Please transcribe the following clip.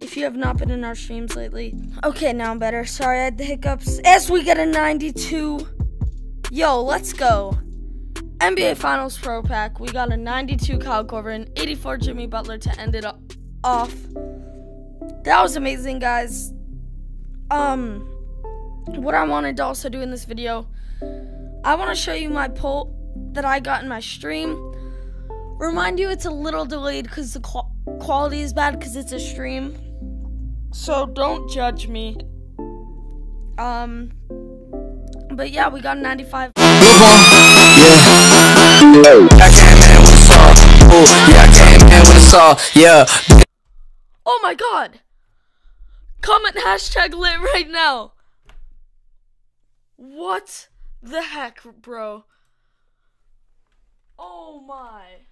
If you have not been in our streams lately, okay, now I'm better. Sorry, I had the hiccups. As we get a 92, yo, let's go. NBA Finals Pro Pack, we got a 92 Kyle Korver and 84 Jimmy Butler to end it off. That was amazing, guys. Um, what I wanted to also do in this video, I want to show you my poll that I got in my stream. Remind you, it's a little delayed because the qu- quality is bad because it's a stream. So don't judge me. Um, but yeah, we got a 95. Yeah. I came in with a saw. Ooh, yeah, I came in with a saw. Yeah. Oh my god! Comment hashtag lit right now. What the heck, bro? Oh my.